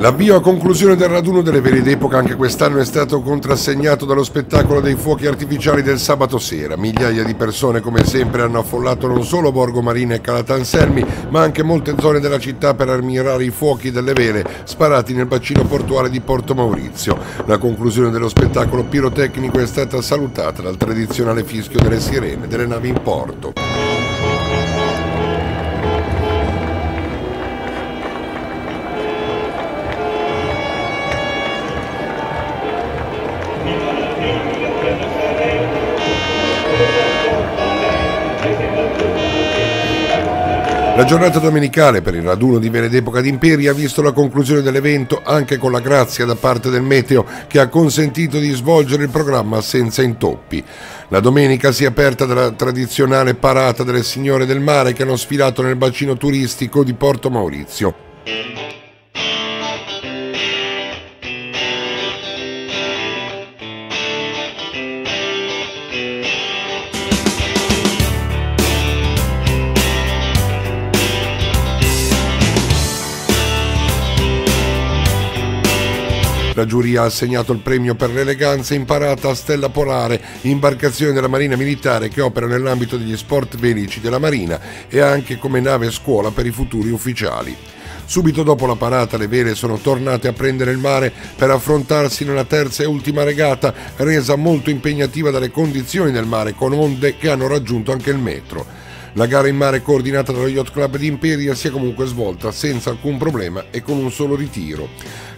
L'avvio a conclusione del raduno delle vele d'epoca anche quest'anno è stato contrassegnato dallo spettacolo dei fuochi artificiali del sabato sera. Migliaia di persone come sempre hanno affollato non solo Borgo Marina e Calatanselmi ma anche molte zone della città per ammirare i fuochi delle vele sparati nel bacino portuale di Porto Maurizio. La conclusione dello spettacolo pirotecnico è stata salutata dal tradizionale fischio delle sirene delle navi in porto. La giornata domenicale per il raduno di Vele d'Epoca d'Imperi ha visto la conclusione dell'evento anche con la grazia da parte del meteo che ha consentito di svolgere il programma senza intoppi. La domenica si è aperta dalla tradizionale parata delle signore del mare che hanno sfilato nel bacino turistico di Porto Maurizio. La giuria ha assegnato il premio per l'eleganza imparata a Stella Polare, imbarcazione della Marina Militare che opera nell'ambito degli sport velici della Marina e anche come nave scuola per i futuri ufficiali. Subito dopo la parata le vele sono tornate a prendere il mare per affrontarsi nella terza e ultima regata, resa molto impegnativa dalle condizioni del mare con onde che hanno raggiunto anche il metro. La gara in mare coordinata dallo Yacht Club di Imperia si è comunque svolta senza alcun problema e con un solo ritiro.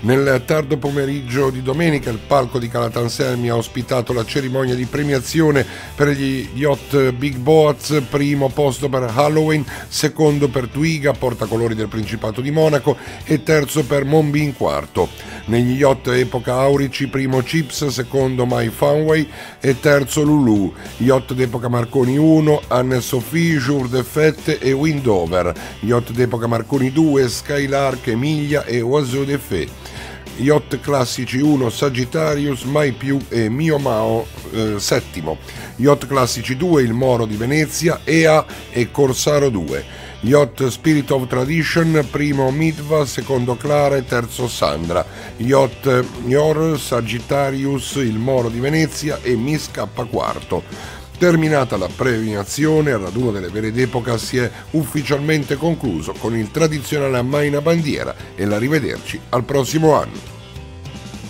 Nel tardo pomeriggio di domenica il palco di Calatanselmi ha ospitato la cerimonia di premiazione per gli yacht Big Boats, primo posto per Halloween, secondo per Twiga, portacolori del Principato di Monaco e terzo per Monbin quarto. Negli yacht epoca Aurici, primo Chips, secondo My Funway e terzo Lulu. Yacht d'epoca Marconi 1, Anne Sophie, Jour de Fête e Windover. Yacht d'epoca Marconi 2, Skylark, Emilia e Oiseau de Fée yacht classici 1 Sagittarius, Mai più e Mio Mao eh, settimo, yacht classici 2 Il Moro di Venezia, EA e Corsaro 2. Yacht Spirit of Tradition, primo Midva, secondo Clara e terzo Sandra. Yacht Yor, Sagittarius, Il Moro di Venezia e Miss K quarto. Terminata la premiazione, il raduno delle vere d'epoca si è ufficialmente concluso con il tradizionale Ammaina Bandiera e l'arrivederci al prossimo anno.